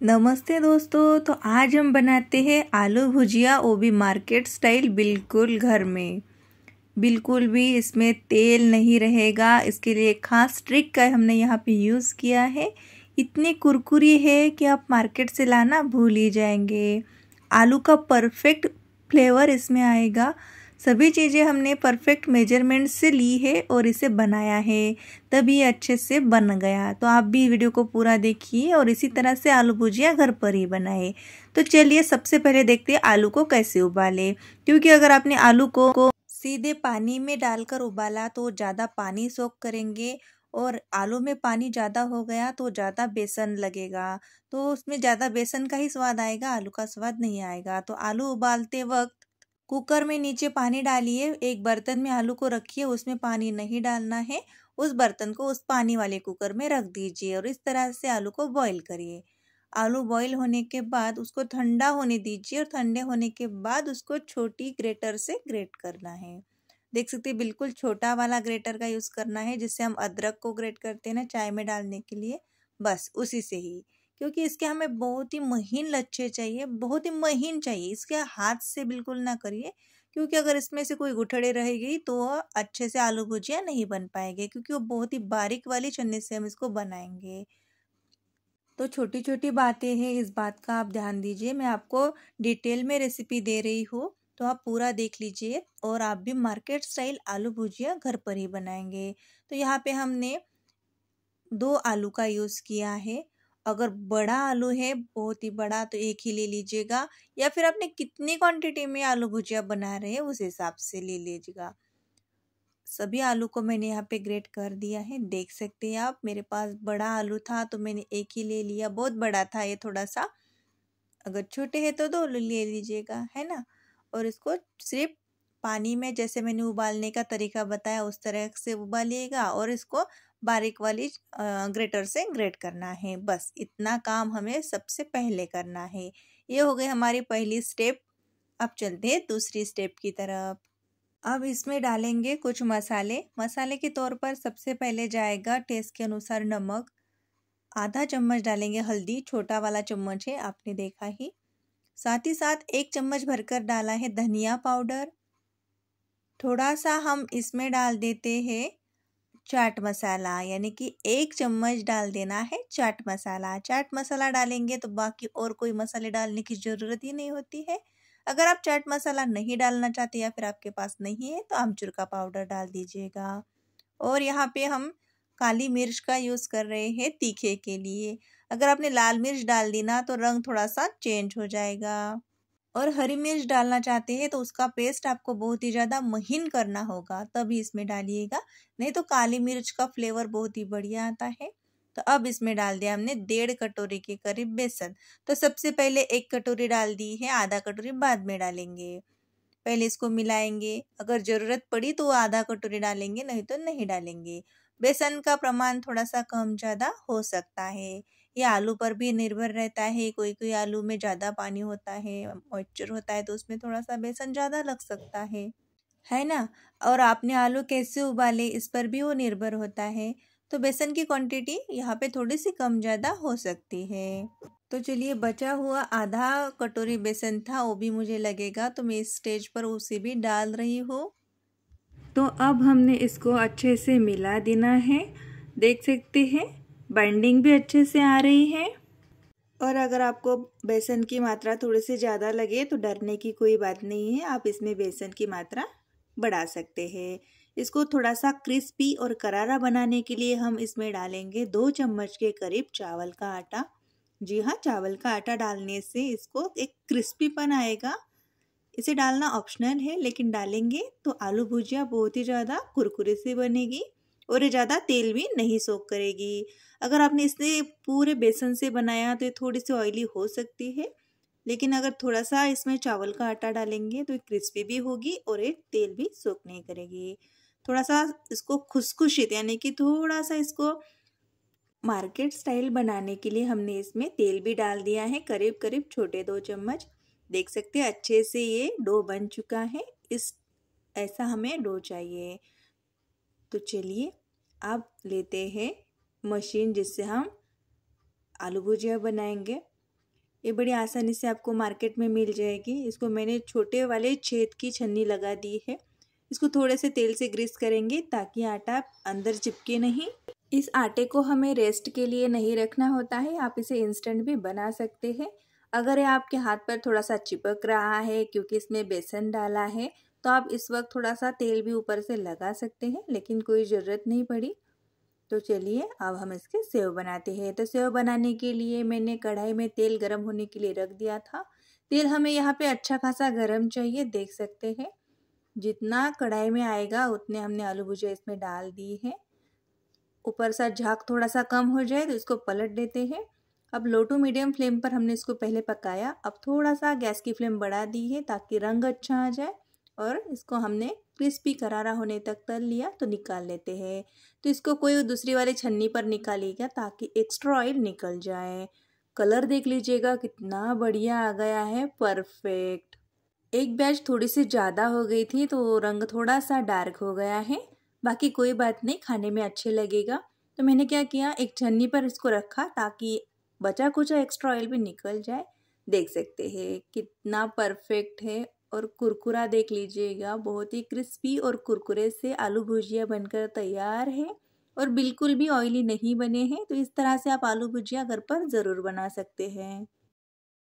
नमस्ते दोस्तों तो आज हम बनाते हैं आलू भुजिया वो भी मार्केट स्टाइल बिल्कुल घर में। बिल्कुल भी इसमें तेल नहीं रहेगा, इसके लिए खास ट्रिक का हमने यहाँ पे यूज़ किया है। इतनी कुरकुरी है कि आप मार्केट से लाना भूल ही जाएँगे। आलू का परफेक्ट फ्लेवर इसमें आएगा। सभी चीज़ें हमने परफेक्ट मेज़रमेंट से ली है और इसे बनाया है तब ये अच्छे से बन गया। तो आप भी वीडियो को पूरा देखिए और इसी तरह से आलू भुजिया घर पर ही बनाए। तो चलिए सबसे पहले देखते हैं आलू को कैसे उबाले। क्योंकि अगर आपने आलू को, को सीधे पानी में डालकर उबाला तो ज़्यादा पानी सोख करेंगे और आलू में पानी ज़्यादा हो गया तो ज़्यादा बेसन लगेगा। तो उसमें ज़्यादा बेसन का ही स्वाद आएगा आलू का स्वाद नहीं आएगा। तो आलू उबालते वक्त कुकर में नीचे पानी डालिए, एक बर्तन में आलू को रखिए, उसमें पानी नहीं डालना है, उस बर्तन को उस पानी वाले कुकर में रख दीजिए और इस तरह से आलू को बॉईल करिए। आलू बॉईल होने के बाद उसको ठंडा होने दीजिए और ठंडे होने के बाद उसको छोटी ग्रेटर से ग्रेट करना है। देख सकते हैं, बिल्कुल छोटा वाला ग्रेटर का यूज़ करना है, जिससे हम अदरक को ग्रेट करते हैं ना, चाय में डालने के लिए। बस, उसी से ही। क्योंकि इसके हमें बहुत ही महीन लच्छे चाहिए, बहुत ही महीन चाहिए। इसके हाथ से बिल्कुल ना करिए, क्योंकि अगर इसमें से कोई गुठड़े रहेगी तो अच्छे से आलू भुजिया नहीं बन पाएँगे, क्योंकि वो बहुत ही बारीक वाली चन्नी से हम इसको बनाएँगे। तो छोटी छोटी बातें हैं, इस बात का आप ध्यान दीजिए। मैं आपको डिटेल में रेसिपी दे रही हूँ तो आप पूरा देख लीजिए और आप भी मार्केट स्टाइल आलू भुजिया घर पर ही बनाएँगे। तो यहाँ पे हमने दो आलू का यूज़ किया है। अगर बड़ा आलू है, बहुत ही बड़ा तो एक ही ले लीजिएगा, या फिर आपने कितनी क्वांटिटी में आलू भुजिया बना रहे हैं, उस हिसाब से ले लीजिएगा। सभी आलू को मैंने यहाँ पे ग्रेट कर दिया है, देख सकते हैं आप, मेरे पास बड़ा आलू था तो मैंने एक ही ले लिया, बहुत बड़ा था ये थोड़ा सा अगर छोटे हैं तो दो ले लीजिएगा, है ना? और इसको सिर्फ़ पानी में जैसे मैंने उबालने का तरीका बताया, उस तरह से उबालिएगा और इसको बारीक वाली ग्रेटर से ग्रेट करना है। बस इतना काम हमें सबसे पहले करना है। ये हो गई हमारी पहली स्टेप। अब चलते हैं दूसरी स्टेप की तरफ़। अब इसमें डालेंगे कुछ मसाले। मसाले के तौर पर सबसे पहले जाएगा टेस्ट के अनुसार नमक। आधा चम्मच डालेंगे हल्दी, छोटा वाला चम्मच है, आपने देखा ही। साथ ही साथ एक चम्मच भरकर डाला है धनिया पाउडर। थोड़ा सा हम इसमें डाल देते हैं। चाट मसाला, यानी कि एक चम्मच डाल देना है चाट मसाला। चाट मसाला डालेंगे तो बाकी और कोई मसाले डालने की ज़रूरत ही नहीं होती है। अगर आप चाट मसाला नहीं डालना चाहते या फिर आपके पास नहीं है तो आमचूर का पाउडर डाल दीजिएगा। और यहाँ पे हम काली मिर्च का यूज़ कर रहे हैं तीखे के लिए। अगर आपने लाल मिर्च डाल दी ना तो रंग थोड़ा सा चेंज हो जाएगा। और हरी मिर्च डालना चाहते हैं तो उसका पेस्ट आपको बहुत ही ज़्यादा महीन करना होगा। तभी इसमें डालिएगा। नहीं तो काली मिर्च का फ्लेवर बहुत ही बढ़िया आता है। तो अब इसमें डाल दिया हमने डेढ़ कटोरी के करीब बेसन। तो सबसे पहले एक कटोरी डाल दी है, आधा कटोरी बाद में डालेंगे। पहले इसको मिलाएँगे। अगर ज़रूरत पड़ी तो आधा कटोरी डालेंगे, नहीं तो नहीं डालेंगे। बेसन का प्रमाण थोड़ा सा कम ज़्यादा हो सकता है। ये आलू पर भी निर्भर रहता है कोई कोई आलू में ज़्यादा पानी होता है, मॉइस्चर होता है तो उसमें थोड़ा सा बेसन ज़्यादा लग सकता है। है ना? और आपने आलू कैसे उबाले, इस पर भी वो निर्भर होता है। तो बेसन की क्वांटिटी यहाँ पे थोड़ी सी कम ज़्यादा हो सकती है। तो चलिए, बचा हुआ आधा कटोरी बेसन था, वो भी मुझे लगेगा तो मैं इस स्टेज पर उसे भी डाल रही हूँ। तो अब हमने इसको अच्छे से मिला देना है। देख सकते हैं बाइंडिंग भी अच्छे से आ रही है। और अगर आपको बेसन की मात्रा थोड़ी सी ज़्यादा लगे तो डरने की कोई बात नहीं है। आप इसमें बेसन की मात्रा बढ़ा सकते हैं। इसको थोड़ा सा क्रिस्पी और करारा बनाने के लिए हम इसमें डालेंगे दो चम्मच के करीब चावल का आटा। जी हाँ चावल का आटा डालने से इसको एक क्रिस्पीपन आएगा। इसे डालना ऑप्शनल है, लेकिन डालेंगे तो आलू भुजिया बहुत ही ज़्यादा कुरकुरे से बनेगी और ये ज़्यादा तेल भी नहीं सोख करेगी। अगर आपने इसे पूरे बेसन से बनाया तो ये थोड़ी सी ऑयली हो सकती है, लेकिन अगर थोड़ा सा इसमें चावल का आटा डालेंगे तो ये क्रिस्पी भी होगी और ये तेल भी सोख नहीं करेगी। थोड़ा सा इसको खुशखुशित यानी कि थोड़ा सा इसको मार्केट स्टाइल बनाने के लिए हमने इसमें तेल भी डाल दिया है करीब करीब छोटे दो चम्मच। देख सकते हैं, अच्छे से ये डो बन चुका है। इस, ऐसा हमें डो चाहिए। तो चलिए, अब लेते हैं मशीन जिससे हम आलू भुजिया बनाएँगे। ये बड़ी आसानी से आपको मार्केट में मिल जाएगी। इसको मैंने छोटे वाले छेद की छन्नी लगा दी है। इसको थोड़े से तेल से ग्रीस करेंगे ताकि आटा अंदर चिपके नहीं। इस आटे को हमें रेस्ट के लिए नहीं रखना होता है। आप इसे इंस्टेंट भी बना सकते हैं। अगर ये आपके हाथ पर थोड़ा सा चिपक रहा है, क्योंकि इसमें बेसन डाला है तो आप इस वक्त थोड़ा सा तेल भी ऊपर से लगा सकते हैं, लेकिन कोई ज़रूरत नहीं पड़ी। तो चलिए, अब हम इसके सेव बनाते हैं। तो सेव बनाने के लिए मैंने कढ़ाई में तेल गर्म होने के लिए रख दिया था। तेल हमें यहाँ पे अच्छा खासा गर्म चाहिए, देख सकते हैं। जितना कढ़ाई में आएगा, उतने हमने आलू भुजिया इसमें डाल दी है। ऊपर सा झाग थोड़ा सा कम हो जाए तो इसको पलट देते हैं। अब लो टू मीडियम फ्लेम पर हमने इसको पहले पकाया। अब थोड़ा सा गैस की फ्लेम बढ़ा दी है ताकि रंग अच्छा आ जाए और इसको हमने क्रिस्पी करारा होने तक तल लिया तो निकाल लेते हैं। तो इसको कोई दूसरी वाली छन्नी पर निकालिएगा ताकि एक्स्ट्रा ऑयल निकल जाए। कलर देख लीजिएगा, कितना बढ़िया आ गया है परफेक्ट एक बैच थोड़ी सी ज़्यादा हो गई थी तो रंग थोड़ा सा डार्क हो गया है। बाकी कोई बात नहीं, खाने में अच्छे लगेगा। तो मैंने क्या किया, एक छन्नी पर इसको रखा ताकि बचा कुछ एक्स्ट्रा ऑयल भी निकल जाए, देख सकते हैं कितना परफेक्ट है और कुरकुरा देख लीजिएगा, बहुत ही क्रिस्पी और कुरकुरे से आलू भुजिया बनकर तैयार है और बिल्कुल भी ऑयली नहीं बने हैं तो इस तरह से आप आलू भुजिया घर पर ज़रूर बना सकते हैं।